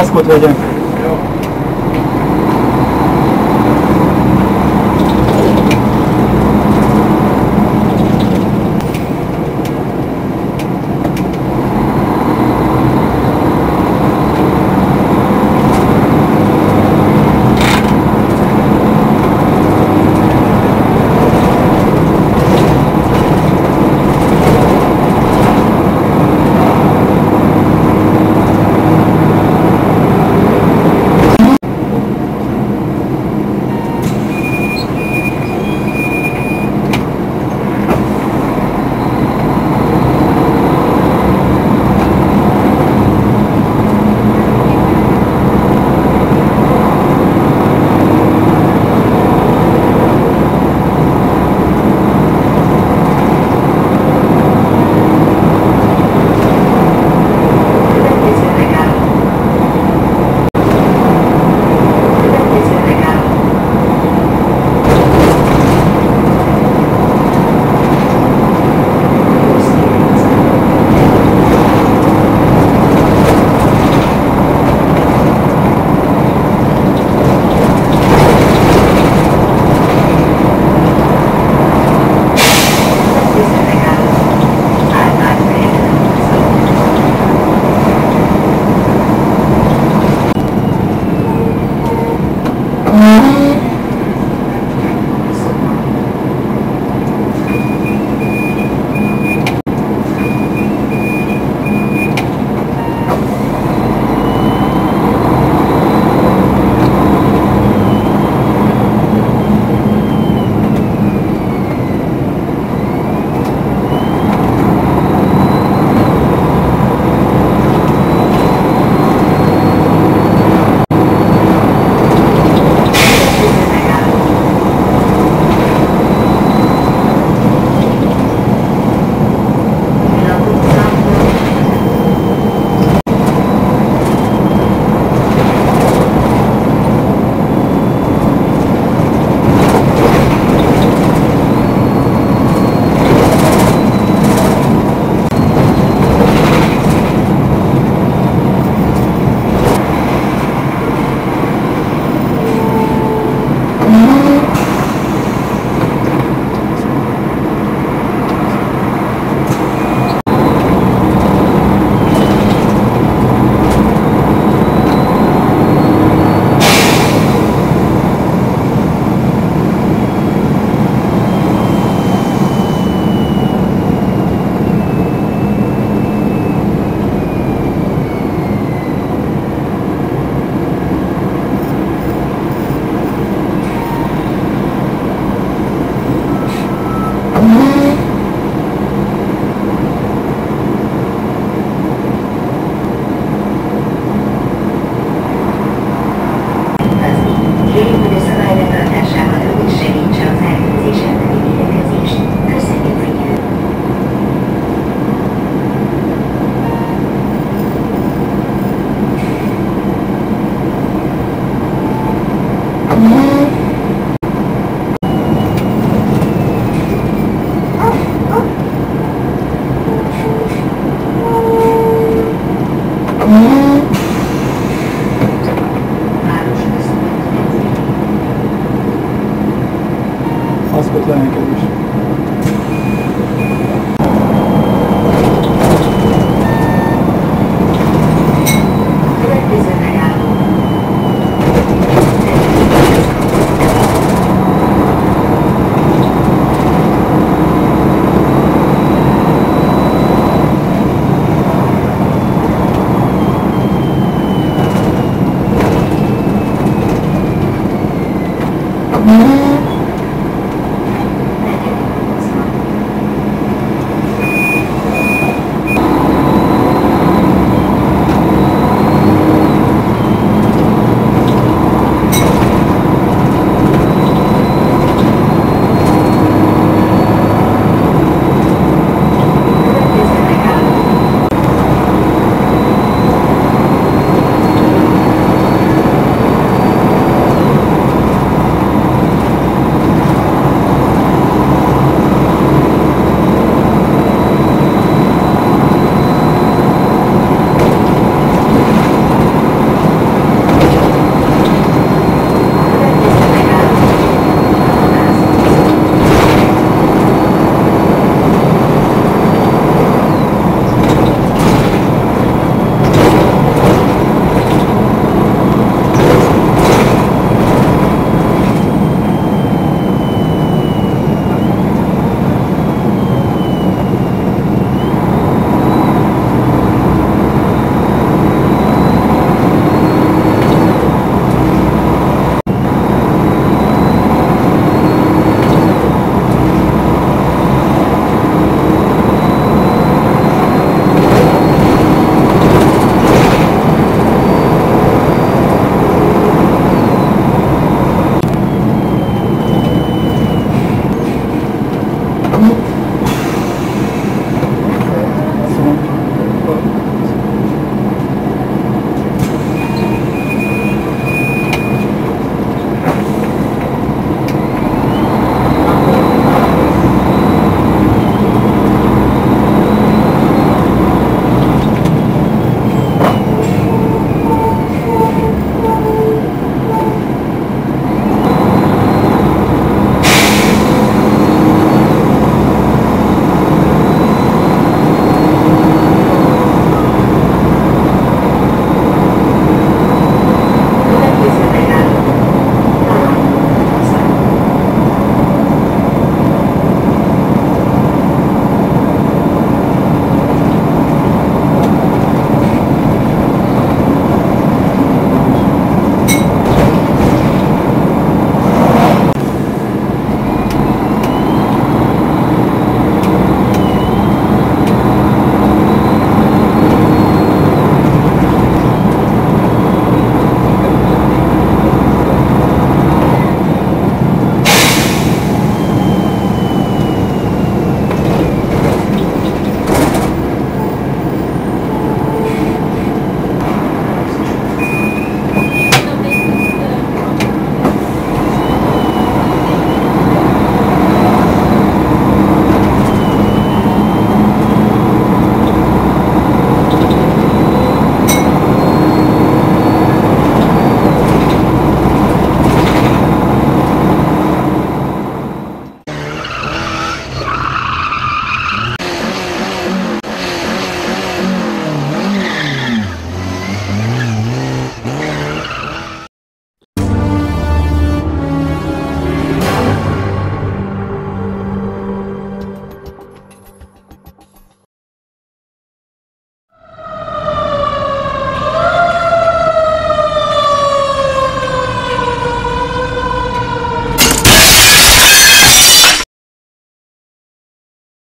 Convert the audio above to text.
Maszkot vegyem. Maszkot